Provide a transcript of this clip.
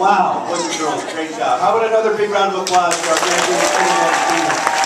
Wow, boys and girls, great job. How about another big round of applause for our graduating 21 students?